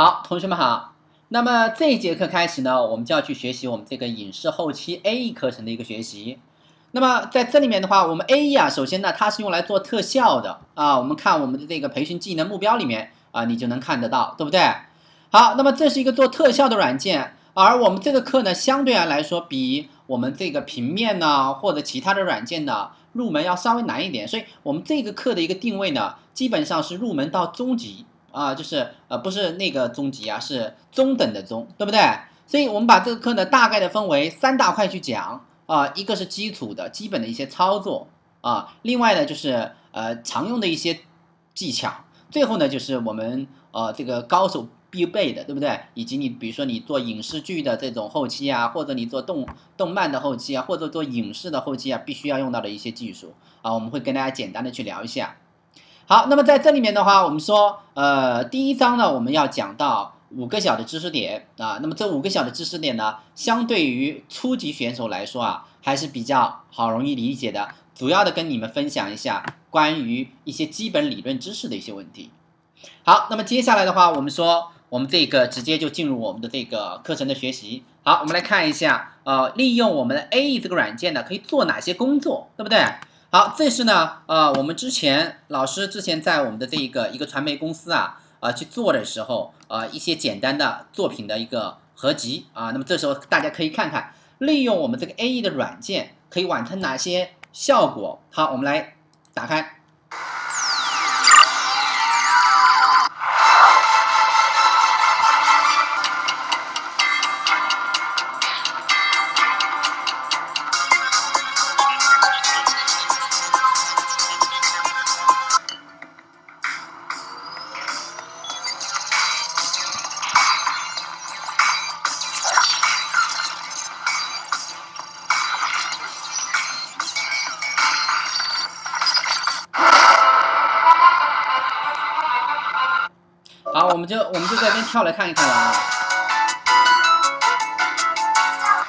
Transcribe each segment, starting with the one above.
好，同学们好。那么这一节课开始呢，我们就要去学习我们这个影视后期 A E 课程的一个学习。那么在这里面的话，我们 A E 啊，首先呢，它是用来做特效的啊。我们看我们的这个培训技能目标里面啊，你就能看得到，对不对？好，那么这是一个做特效的软件，而我们这个课呢，相对而来说比我们这个平面呢或者其他的软件呢入门要稍微难一点，所以我们这个课的一个定位呢，基本上是入门到中级。啊，就是呃，不是那个中级啊，是中等的中，对不对？所以我们把这个课呢，大概的分为三大块去讲啊，一个是基础的基本的一些操作啊，另外呢就是呃常用的一些技巧，最后呢就是我们呃这个高手必备的，对不对？以及你比如说你做影视剧的这种后期啊，或者你做动动漫的后期啊，或者做影视的后期啊，必须要用到的一些技术啊，我们会跟大家简单的去聊一下。好，那么在这里面的话，我们说，呃，第一章呢，我们要讲到五个小的知识点啊。那么这五个小的知识点呢，相对于初级选手来说啊，还是比较好容易理解的。主要的跟你们分享一下关于一些基本理论知识的一些问题。好，那么接下来的话，我们说，我们这个直接就进入我们的这个课程的学习。好，我们来看一下，呃，利用我们的 A E 这个软件呢，可以做哪些工作，对不对？好，这是呢，呃，我们之前老师之前在我们的这一个一个传媒公司啊，呃，去做的时候，呃，一些简单的作品的一个合集啊，那么这时候大家可以看看，利用我们这个 A E 的软件可以完成哪些效果。好，我们来打开。我们就我们就在这边跳来看一看了啊。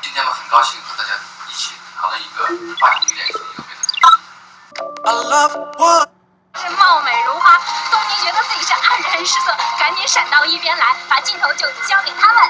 今天我很高兴和大家一起讨论一个话题，有点有的。是貌美如花，东尼觉得自己是黯然失色，赶紧闪到一边来，把镜头就交给他们。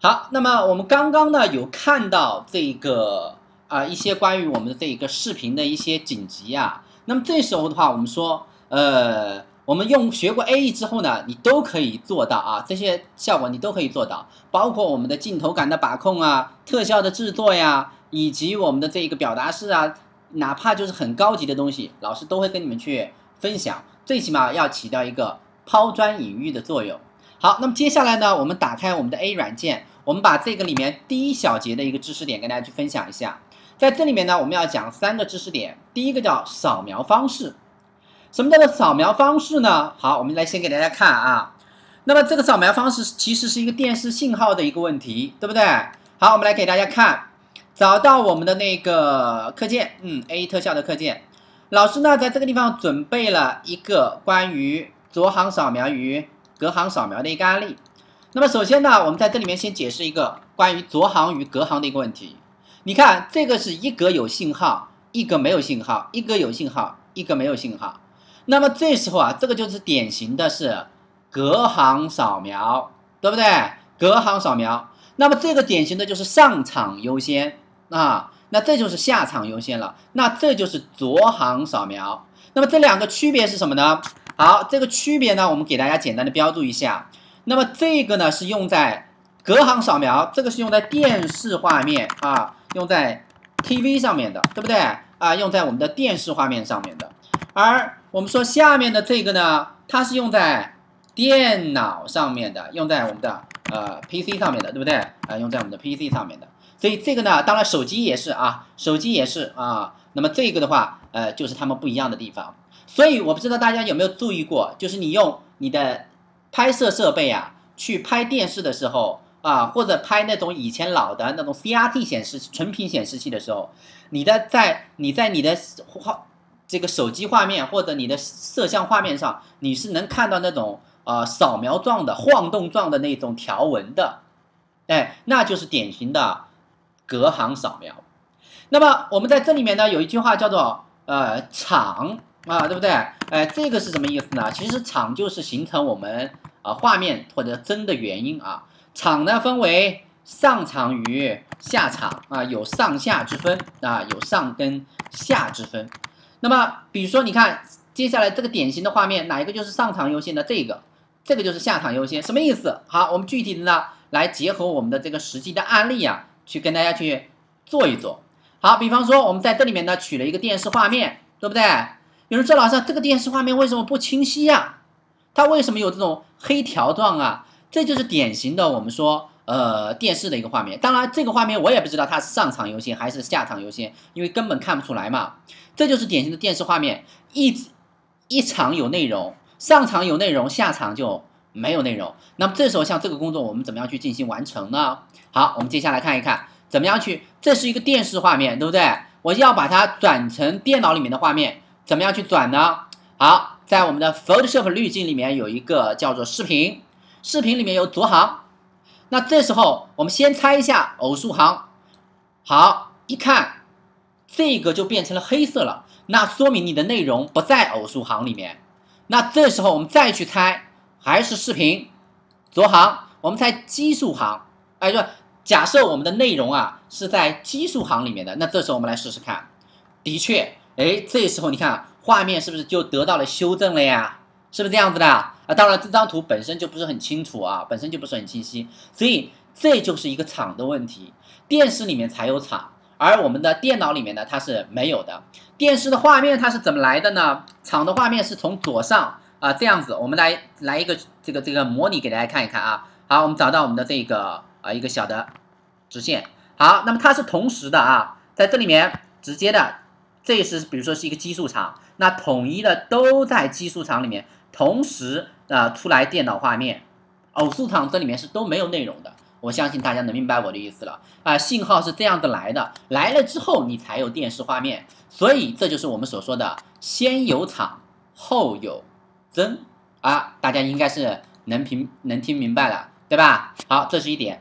好，那么我们刚刚呢有看到这个啊一些关于我们的这个视频的一些剪辑啊，那么这时候的话，我们说呃。我们用学过 A E 之后呢，你都可以做到啊，这些效果你都可以做到，包括我们的镜头感的把控啊，特效的制作呀，以及我们的这个表达式啊，哪怕就是很高级的东西，老师都会跟你们去分享，最起码要起到一个抛砖引玉的作用。好，那么接下来呢，我们打开我们的 A 软件，我们把这个里面第一小节的一个知识点跟大家去分享一下，在这里面呢，我们要讲三个知识点，第一个叫扫描方式。什么叫做扫描方式呢？好，我们来先给大家看啊。那么这个扫描方式其实是一个电视信号的一个问题，对不对？好，我们来给大家看，找到我们的那个课件，嗯，A 特效的课件。老师呢在这个地方准备了一个关于左行扫描与隔行扫描的一个案例。那么首先呢，我们在这里面先解释一个关于左行与隔行的一个问题。你看，这个是一格有信号，一格没有信号，一格有信号，一格没有信号。那么这时候啊，这个就是典型的是隔行扫描，对不对？隔行扫描，那么这个典型的就是上场优先啊，那这就是下场优先了。那这就是左行扫描。那么这两个区别是什么呢？好，这个区别呢，我们给大家简单的标注一下。那么这个呢是用在隔行扫描，这个是用在电视画面啊，用在 TV 上面的，对不对？啊，用在我们的电视画面上面的。而我们说下面的这个呢，它是用在电脑上面的，用在我们的呃 PC 上面的，对不对？啊，用在我们的 PC 上面的。所以这个呢，当然手机也是啊，手机也是啊。那么这个的话，呃，就是它们不一样的地方。所以我不知道大家有没有注意过，就是你用你的拍摄设备啊，去拍电视的时候啊，或者拍那种以前老的那种 CRT 显示纯屏显示器的时候，你的在你在你的画。这个手机画面或者你的摄像画面上，你是能看到那种呃扫描状的、晃动状的那种条纹的，哎，那就是典型的隔行扫描。那么我们在这里面呢，有一句话叫做呃场啊，对不对？哎，这个是什么意思呢？其实场就是形成我们啊画面或者帧的原因啊。场呢分为上场与下场啊，有上下之分啊，有上跟下之分。那么比如说你看接下来这个典型的画面，哪一个就是上场优先的？这个，这个就是下场优先，什么意思？好，我们具体的呢来结合我们的这个实际的案例啊，去跟大家去做一做。好，比方说我们在这里面呢取了一个电视画面，对不对？有人说老师，这个电视画面为什么不清晰呀？它为什么有这种黑条状啊？这就是典型的我们说呃电视的一个画面。当然，这个画面我也不知道它是上场优先还是下场优先，因为根本看不出来嘛。这就是典型的电视画面，一一场有内容，上场有内容，下场就没有内容。那么这时候像这个工作，我们怎么样去进行完成呢？好，我们接下来看一看。怎么样去？这是一个电视画面，对不对？我要把它转成电脑里面的画面，怎么样去转呢？好，在我们的 Photoshop 滤镜里面有一个叫做视频，视频里面有左行。那这时候我们先猜一下偶数行。好，一看这个就变成了黑色了，那说明你的内容不在偶数行里面。那这时候我们再去猜，还是视频左行，我们猜奇数行，哎，就。假设我们的内容啊是在奇数行里面的，那这时候我们来试试看，的确，哎，这时候你看画面是不是就得到了修正了呀？是不是这样子的啊？当然这张图本身就不是很清楚啊，本身就不是很清晰，所以这就是一个场的问题。电视里面才有场，而我们的电脑里面呢它是没有的。电视的画面它是怎么来的呢？场的画面是从左上啊这样子，我们来来一个这个这个模拟给大家看一看啊。好，我们找到我们的这个。啊，一个小的直线，好，那么它是同时的啊，在这里面直接的，这是比如说是一个奇数场，那统一的都在奇数场里面同时啊出来电脑画面，偶数场这里面是都没有内容的，我相信大家能明白我的意思了啊，信号是这样子来的，来了之后你才有电视画面，所以这就是我们所说的先有场后有真啊，大家应该是能听能听明白了，对吧？好，这是一点。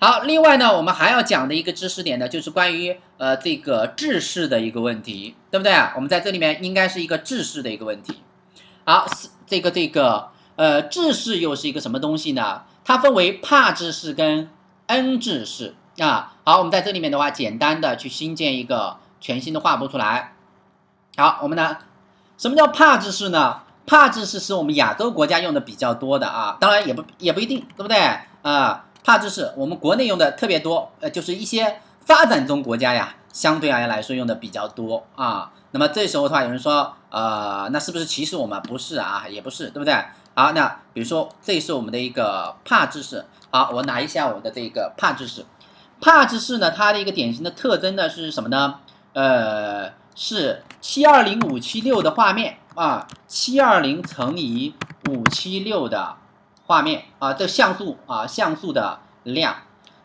好，另外呢，我们还要讲的一个知识点呢，就是关于呃这个制式的一个问题，对不对啊？我们在这里面应该是一个制式的一个问题。好，这个这个呃制式又是一个什么东西呢？它分为帕制式跟 N 制式啊。好，我们在这里面的话，简单的去新建一个全新的画布出来。好，我们呢，什么叫帕制式呢？帕制式是我们亚洲国家用的比较多的啊，当然也不也不一定，对不对啊？帕制式我们国内用的特别多，呃，就是一些发展中国家呀，相对而言来说用的比较多啊。那么这时候的话，有人说，呃，那是不是歧视我们？不是啊，也不是，对不对？好，那比如说这是我们的一个帕制式，好，我拿一下我的这个帕制式。帕制式呢，它的一个典型的特征呢是什么呢？呃，是七二零五七六的画面啊，七二零乘以五七六的。画面啊，这像素啊，像素的量，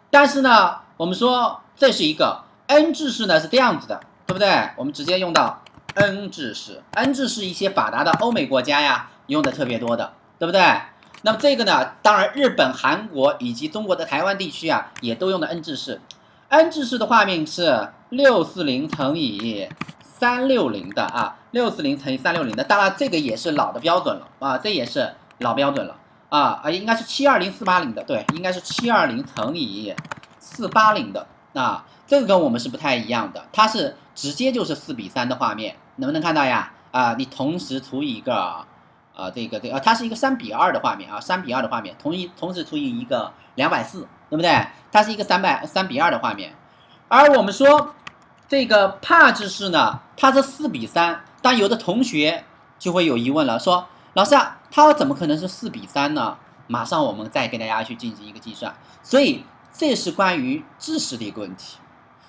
但是呢，我们说这是一个 N 制式呢，是这样子的，对不对？我们直接用到 N 制式，N 制式一些发达的欧美国家呀，用的特别多的，对不对？那么这个呢，当然日本、韩国以及中国的台湾地区啊，也都用的 N 制式。N 制式的画面是六四零乘以三六零的啊，六四零乘以三六零的，当然这个也是老的标准了啊，这也是老标准了。啊啊，应该是七二零四八零的，对，应该是七二零乘以四八零的啊，这个跟我们是不太一样的，它是直接就是四比三的画面，能不能看到呀？啊，你同时除以一个啊，这个这个，它是一个三比二的画面啊，三比二的画面，同一同时除以一个两百四，对不对？它是一个三百三比二的画面，而我们说这个帕制式呢，它是四比三，但有的同学就会有疑问了，说。老师啊，它怎么可能是四比三呢？马上我们再给大家去进行一个计算。所以这是关于知识的一个问题。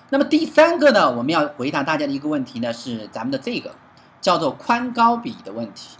那么第三个呢，我们要回答大家的一个问题呢，是咱们的这个叫做宽高比的问题。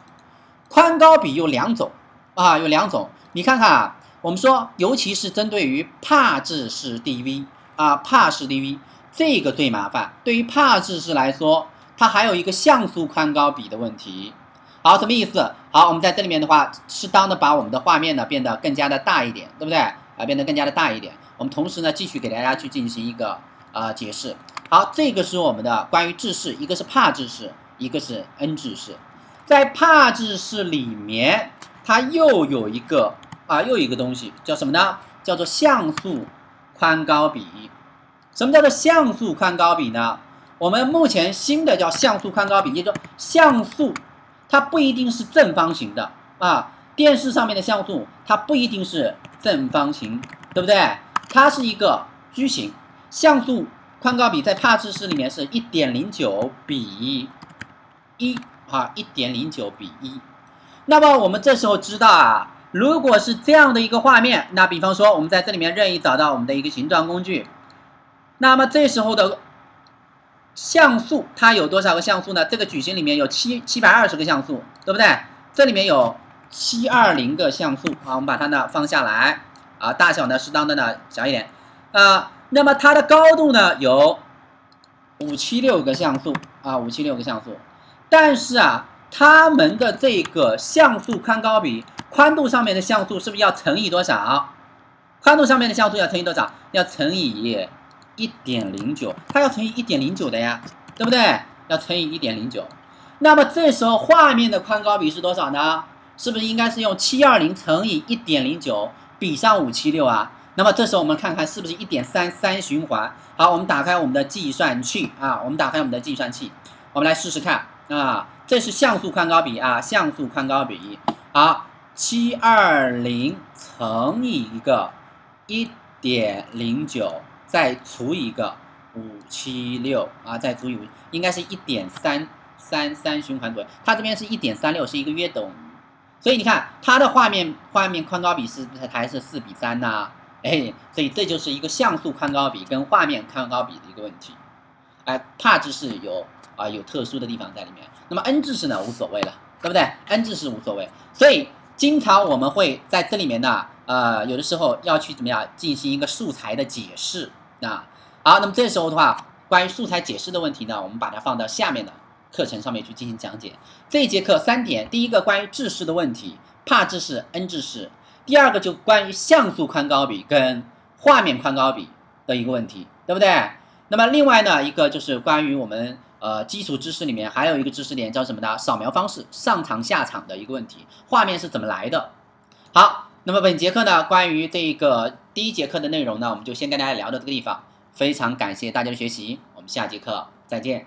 宽高比有两种啊，有两种。你看看啊，我们说，尤其是针对于帕制式 DV 啊，帕式 DV 这个最麻烦。对于帕制式来说，它还有一个像素宽高比的问题。好，什么意思？好，我们在这里面的话，适当的把我们的画面呢变得更加的大一点，对不对？啊，变得更加的大一点。我们同时呢，继续给大家去进行一个啊解释。好，这个是我们的关于制式，一个是帕制式，一个是 N 制式。在帕制式里面，它又有一个啊，又有一个东西叫什么呢？叫做像素宽高比。什么叫做像素宽高比呢？我们目前新的叫像素宽高比，也就说像素，它不一定是正方形的啊。电视上面的像素，它不一定是正方形，对不对？它是一个矩形。像素宽高比在帕制式里面是一点零九比一啊，一点零九比一。那么我们这时候知道啊，如果是这样的一个画面，那比方说我们在这里面任意找到我们的一个形状工具，那么这时候的像素它有多少个像素呢？这个矩形里面有七七百二十个像素，对不对？这里面有七二零个像素，好，我们把它呢放下来啊，大小呢适当的呢小一点啊。那么它的高度呢有五七六个像素啊，五七六个像素，但是啊，它们的这个像素宽高比，宽度上面的像素是不是要乘以多少？宽度上面的像素要乘以多少？要乘以一点零九，它要乘以一点零九的呀，对不对？要乘以一点零九。那么这时候画面的宽高比是多少呢？是不是应该是用七二零乘以一点零九比上五七六啊？那么这时候我们看看是不是一点三三循环？好，我们打开我们的计算器啊，我们打开我们的计算器，我们来试试看啊。这是像素宽高比啊，像素宽高比。好，七二零乘以一个一点零九，再除以一个五七六啊，再除以五，应该是一点三三三循环左右。它这边是一点三六，是一个约等于。所以你看它的画面画面宽高比是不是还是四比三呢？哎，所以这就是一个像素宽高比跟画面宽高比的一个问题。哎，帕制是有啊有特殊的地方在里面，那么 N 制式呢无所谓了，对不对？N 制式无所谓，所以经常我们会在这里面呢，呃，有的时候要去怎么样进行一个素材的解释啊。好，那么这时候的话，关于素材解释的问题呢，我们把它放到下面的课程上面去进行讲解。这节课三点，第一个关于制式的问题，帕制式、N 制式。第二个就关于像素宽高比跟画面宽高比的一个问题，对不对？那么另外呢，一个就是关于我们呃基础知识里面还有一个知识点叫什么呢？扫描方式上场下场的一个问题，画面是怎么来的？好，那么本节课呢，关于这个第一节课的内容呢，我们就先跟大家聊到这个地方。非常感谢大家的学习，我们下节课再见。